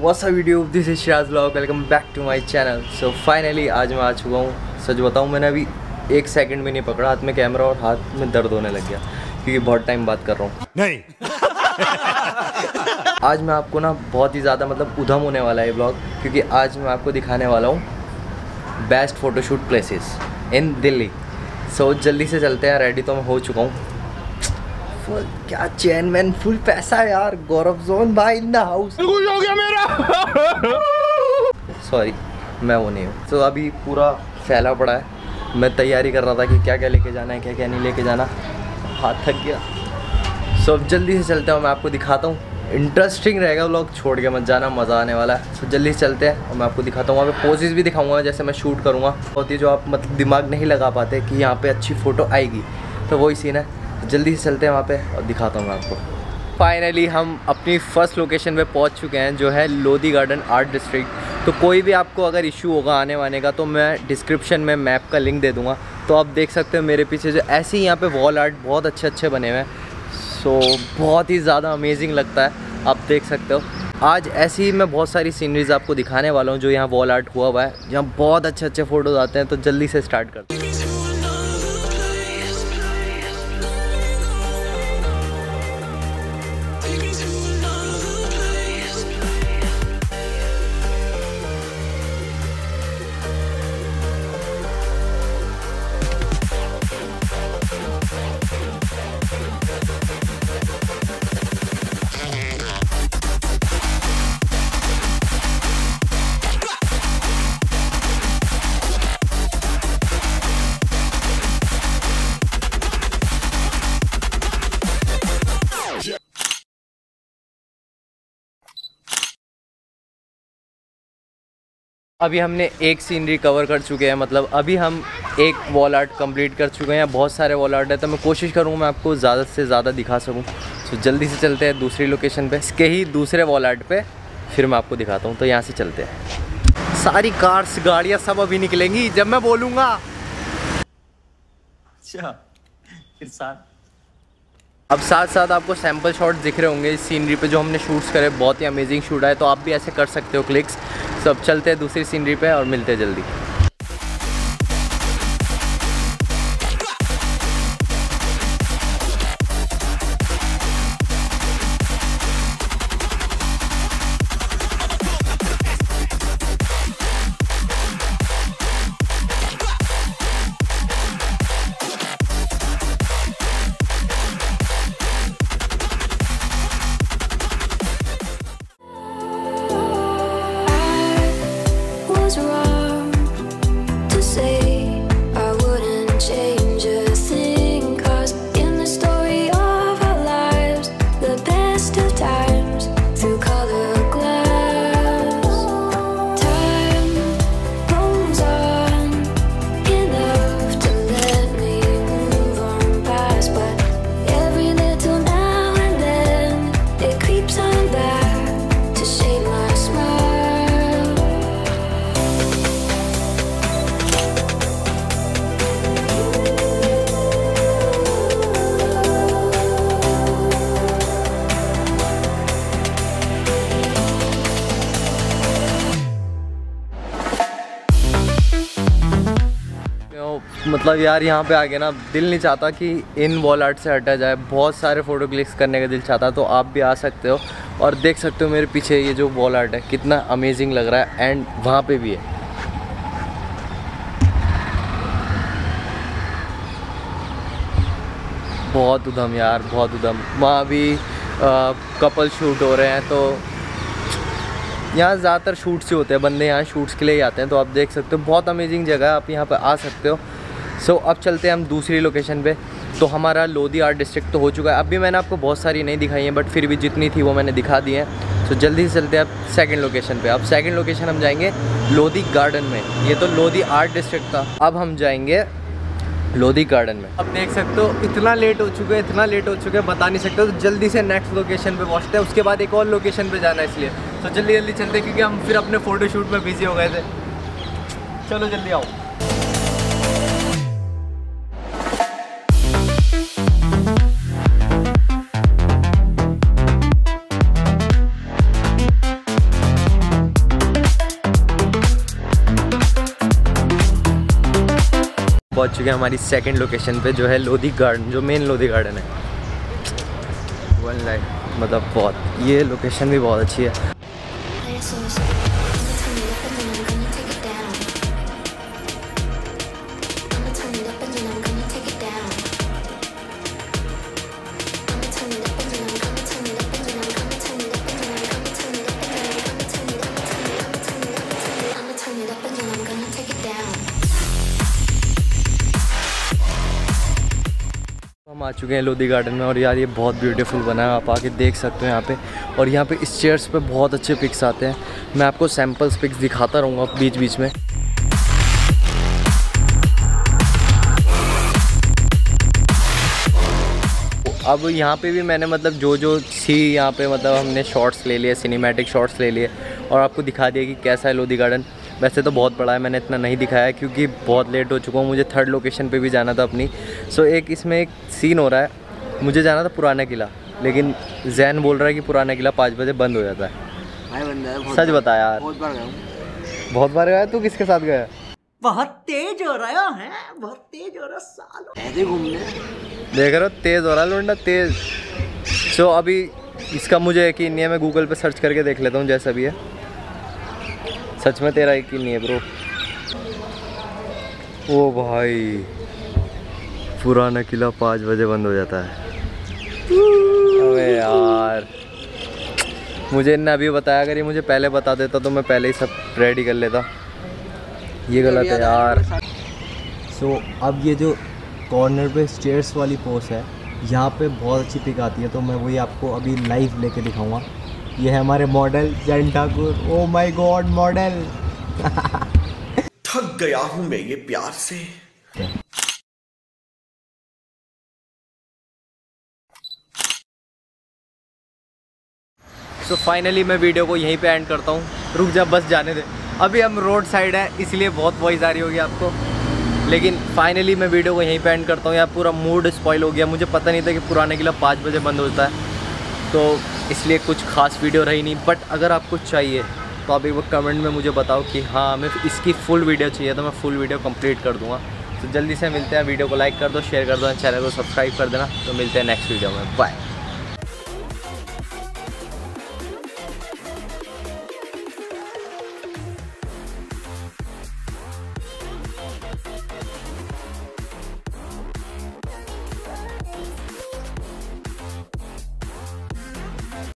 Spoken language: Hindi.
What's video this is Shiraz blog welcome back to my channel so finally आज मैं आ चुका हूँ। सच बताऊँ मैंने अभी एक सेकंड भी नहीं पकड़ा। हाथ में कैमरा और हाथ में दर्द होने लग गया क्योंकि बहुत टाइम बात कर रहा हूँ। नहीं। आज मैं आपको ना बहुत ही ज़्यादा मतलब उधम होने वाला है ब्लॉग क्योंकि आज मैं आपको दिखाने वाला हूँ best photoshoot places in Delhi so so, जल्दी से चलते हैं। रेडी तो मैं हो चुका हूँ। फुल क्या चैन मैन फुल पैसा यार गौरव जोन भाई इन द हाउस हो गया मेरा। सॉरी मैं वो नहीं हूँ। तो अभी पूरा फैला पड़ा है। मैं तैयारी कर रहा था कि क्या क्या लेके जाना है क्या क्या नहीं लेके जाना। हाथ थक गया। सो अब जल्दी से चलते हैं मैं आपको दिखाता हूँ। इंटरेस्टिंग रहेगा लोग छोड़ के मत जाना मज़ा आने वाला है। सो जल्दी से चलते हैं और मैं आपको दिखाता हूँ। वहाँ पे पोजेज भी दिखाऊँगा जैसे मैं शूट करूँगा। होती है जो आप मतलब दिमाग नहीं लगा पाते कि यहाँ पे अच्छी फ़ोटो आएगी। तो वही सीन है। जल्दी से चलते हैं वहाँ पे और दिखाता हूँ मैं आपको। फाइनली हम अपनी फ़र्स्ट लोकेशन पे पहुँच चुके हैं, जो है लोधी गार्डन आर्ट डिस्ट्रिक्ट तो कोई भी आपको अगर इशू होगा आने वाने का तो मैं डिस्क्रिप्शन में मैप का लिंक दे दूँगा। तो आप देख सकते हो मेरे पीछे जो ऐसे ही यहाँ पे वॉल आर्ट बहुत अच्छे अच्छे बने हुए हैं। सो बहुत ही ज़्यादा अमेजिंग लगता है। आप देख सकते हो। आज ऐसी ही मैं बहुत सारी सीनरीज आपको दिखाने वाला हूँ, जो यहाँ वॉल आर्ट हुआ हुआ है। जहाँ बहुत अच्छे अच्छे फ़ोटोज़ आते हैं तो जल्दी से स्टार्ट करते हैं। अभी हमने एक सीनरी कवर कर चुके हैं मतलब अभी हम एक वॉल आर्ट कंप्लीट कर चुके हैं बहुत सारे वॉल आर्ट है तो मैं कोशिश करूँगा मैं आपको ज़्यादा से ज़्यादा दिखा सकूँ। तो जल्दी से चलते हैं दूसरी लोकेशन पे इसके ही दूसरे वॉल आर्ट पे फिर मैं आपको दिखाता हूँ तो यहाँ से चलते हैं। सारी कार्स गाड़ियाँ सब अभी निकलेंगी जब मैं बोलूँगा। अच्छा अब साथ साथ आपको सैंपल शॉट दिख रहे होंगे इस सीनरी पे जो हमने शूट्स करे बहुत ही अमेजिंग शूट आए तो आप भी ऐसे कर सकते हो क्लिक्स सब चलते हैं दूसरी सीनरी पे और मिलते हैं जल्दी। मतलब यार यहाँ पे आके ना दिल नहीं चाहता कि इन वॉल आर्ट से हटा जाए। बहुत सारे फ़ोटो क्लिक्स करने का दिल चाहता तो आप भी आ सकते हो और देख सकते हो मेरे पीछे ये जो वॉल आर्ट है, कितना अमेजिंग लग रहा है एंड वहाँ पे भी है। बहुत उधम यार, बहुत उधम। वहाँ भी कपल शूट हो रहे हैं तो यहाँ ज़्यादातर शूट्स ही होते हैं, बंदे यहाँ शूट्स के लिए ही आते हैं तो आप देख सकते हो। बहुत अमेजिंग जगह है, आप यहाँ पर आ सकते हो। सो so, अब चलते हैं हम दूसरी लोकेशन पे। तो हमारा लोधी आर्ट डिस्ट्रिक्ट तो हो चुका है। अभी मैंने आपको बहुत सारी नहीं दिखाई हैं बट फिर भी जितनी थी वो मैंने दिखा दी हैं। तो जल्दी से चलते हैं अब सेकंड लोकेशन पे। अब सेकंड लोकेशन हम जाएँगे लोधी गार्डन में। ये तो लोधी आर्ट डिस्ट्रिक्ट था। अब हम जाएँगे लोधी गार्डन में। अब देख सकते हो इतना लेट हो चुके हैं इतना लेट हो चुके हैं बता नहीं सकते तो जल्दी से नेक्स्ट लोकेशन पे पहुँचते हैं। उसके बाद एक और लोकेशन पे जाना है इसलिए। तो जल्दी जल्दी चलते क्योंकि हम फिर अपने फ़ोटोशूट में बिज़ी हो गए थे। चलो जल्दी आओ। पहुँच चुके हैं हमारी सेकंड लोकेशन पे, जो है लोधी गार्डन जो मेन लोधी गार्डन है। वन लाइफ मतलब बहुत, ये लोकेशन भी बहुत अच्छी है। आ चुके हैं लोधी गार्डन में और यार ये बहुत ब्यूटीफुल बना है, आप आके देख सकते हो यहाँ पे। और यहाँ पे इस चेयर्स पे बहुत अच्छे पिक्स आते हैं। मैं आपको सैम्पल्स पिक्स दिखाता रहूँगा बीच बीच में। अब यहाँ पे भी मैंने मतलब जो जो सी यहाँ पे मतलब हमने शॉट्स ले लिए सिनेमैटिक शॉट्स ले लिए और आपको दिखा दिया कि कैसा है लोधी गार्डन। वैसे तो बहुत बड़ा है मैंने इतना नहीं दिखाया क्योंकि बहुत लेट हो चुका हूँ मुझे थर्ड लोकेशन पे भी जाना था अपनी। सो एक इसमें एक सीन हो रहा है मुझे जाना था पुराना किला लेकिन जैन बोल रहा है कि पुराना किला पाँच बजे बंद हो जाता है। भाई बंदा बहुत सच बताया यार। बहुत बार गया हूँ। बहुत बार गया तू किसके साथ गया बहुत तेज हो रहा है बहुत तेज हो रहा सालो। ऐसे घूमने। देख रहे हो तेज़ हो रहा है लोंडा तेज़। सो अभी इसका मुझे यकीन नहीं है मैं गूगल पे सर्च करके देख लेता हूँ जैसा भी है। सच में तेरा यकीन नहीं है ब्रो ओ भाई पुराना किला पाँच बजे बंद हो जाता है। अबे यार मुझे इनने अभी बताया अगर ये मुझे पहले बता देता तो मैं पहले ही सब रेडी कर लेता। ये गलत है यार। सो so, अब ये जो कॉर्नर पे स्टेयर्स वाली पोस्ट है यहाँ पे बहुत अच्छी पिक आती है तो मैं वही आपको अभी लाइव लेके दिखाऊँगा। ये है हमारे model Jain Thakur. Oh my God model थक गया हूँ मैं ये प्यार से। सो फाइनली मैं वीडियो को यहीं पे एंड करता हूँ। रुक जा बस जाने दे। अभी हम रोड साइड है इसलिए बहुत वॉइस आ रही होगी आपको। लेकिन फाइनली मैं वीडियो को यहीं पे एंड करता हूँ। यार पूरा मूड स्पॉइल हो गया। मुझे पता नहीं था कि पुराने किला पाँच बजे बंद होता है। तो इसलिए कुछ खास वीडियो रही नहीं बट अगर आपको चाहिए तो आप एक बार कमेंट में मुझे बताओ कि हाँ हमें इसकी फुल वीडियो चाहिए तो मैं फुल वीडियो कंप्लीट कर दूँगा। तो जल्दी से मिलते हैं, वीडियो को लाइक कर दो शेयर कर दो चैनल को सब्सक्राइब कर देना। तो मिलते हैं नेक्स्ट वीडियो में। बाय